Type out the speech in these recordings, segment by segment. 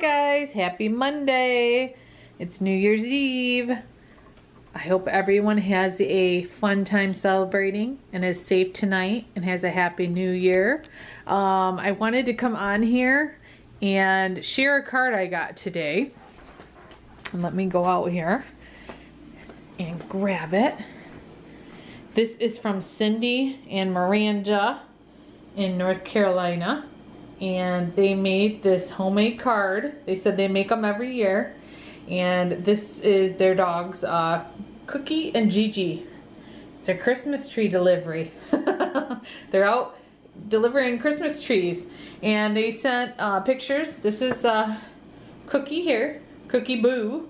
guys, happy Monday. It's New Year's Eve. I hope everyone has a fun time celebrating and is safe tonight and has a happy new year. Um, I wanted to come on here and share a card I got today. And let me go out here and grab it. This is from Cindy and Miranda in North Carolina and they made this homemade card. They said they make them every year. And this is their dogs, uh, Cookie and Gigi. It's a Christmas tree delivery. They're out delivering Christmas trees. And they sent uh, pictures. This is uh, Cookie here, Cookie Boo,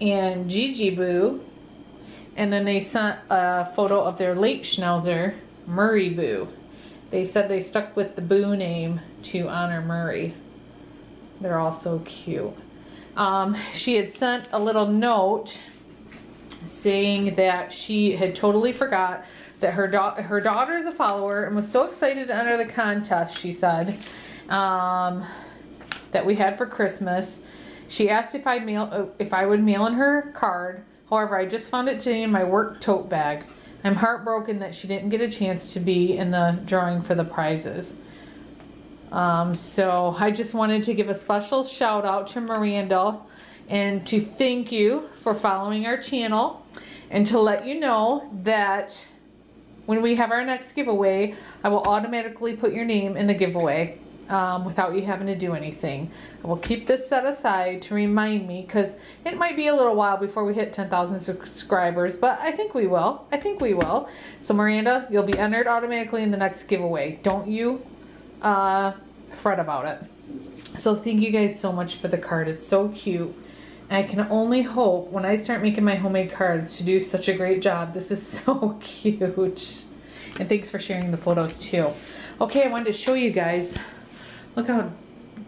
and Gigi Boo. And then they sent a photo of their late schnauzer, Murray Boo. They said they stuck with the Boo name to honor Murray. They're all so cute. Um, she had sent a little note saying that she had totally forgot that her, da her daughter is a follower and was so excited to enter the contest, she said, um, that we had for Christmas. She asked if I mail if I would mail in her card. However, I just found it today in my work tote bag. I'm heartbroken that she didn't get a chance to be in the drawing for the prizes. Um, so I just wanted to give a special shout out to Miranda and to thank you for following our channel and to let you know that when we have our next giveaway, I will automatically put your name in the giveaway um, without you having to do anything. we'll keep this set aside to remind me because it might be a little while before we hit 10,000 subscribers, but I think we will. I think we will. So Miranda, you'll be entered automatically in the next giveaway. Don't you uh, fret about it. So thank you guys so much for the card. It's so cute. I can only hope when I start making my homemade cards to do such a great job. This is so cute. And thanks for sharing the photos too. Okay, I wanted to show you guys Look how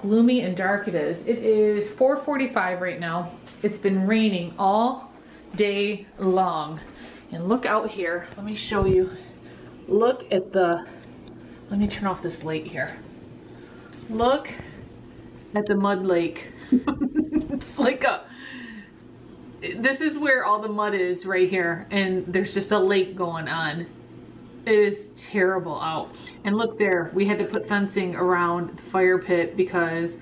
gloomy and dark it is. It is 4.45 right now. It's been raining all day long. And look out here. Let me show you. Look at the, let me turn off this light here. Look at the mud lake. it's like a, this is where all the mud is right here. And there's just a lake going on. It is terrible out. And look there, we had to put fencing around the fire pit because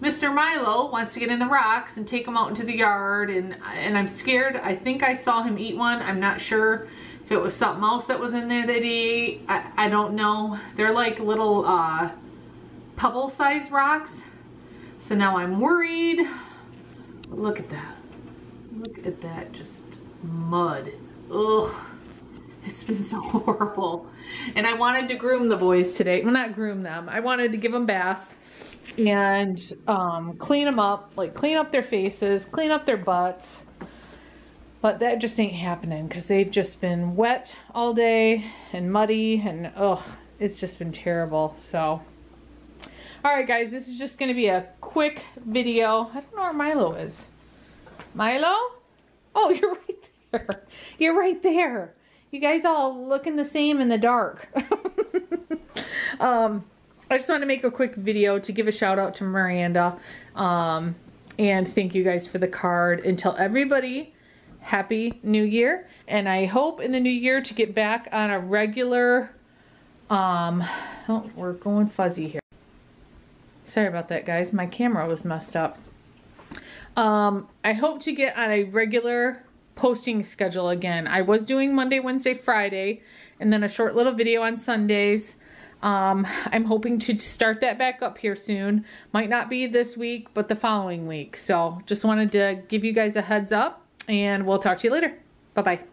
Mr. Milo wants to get in the rocks and take them out into the yard and and I'm scared. I think I saw him eat one. I'm not sure if it was something else that was in there that he ate. I, I don't know. They're like little uh, pebble sized rocks. So now I'm worried. Look at that. Look at that, just mud. Ugh. It's been so horrible. And I wanted to groom the boys today. Well, not groom them. I wanted to give them baths and um, clean them up, like clean up their faces, clean up their butts. But that just ain't happening because they've just been wet all day and muddy and ugh, it's just been terrible. So, all right, guys, this is just going to be a quick video. I don't know where Milo is. Milo? Oh, you're right there. You're right there. You guys all looking the same in the dark. um, I just want to make a quick video to give a shout out to Miranda. Um, and thank you guys for the card. And tell everybody happy new year. And I hope in the new year to get back on a regular, um, oh, we're going fuzzy here. Sorry about that, guys. My camera was messed up. Um, I hope to get on a regular posting schedule again. I was doing Monday, Wednesday, Friday, and then a short little video on Sundays. Um, I'm hoping to start that back up here soon. Might not be this week, but the following week. So just wanted to give you guys a heads up, and we'll talk to you later. Bye-bye.